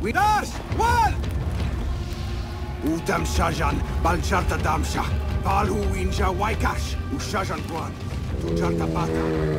we dars Wal! Utam Shajan, Balcharta Damsha, Balhu Inja Waikash, Ushajan Guan, Tujarta Bata,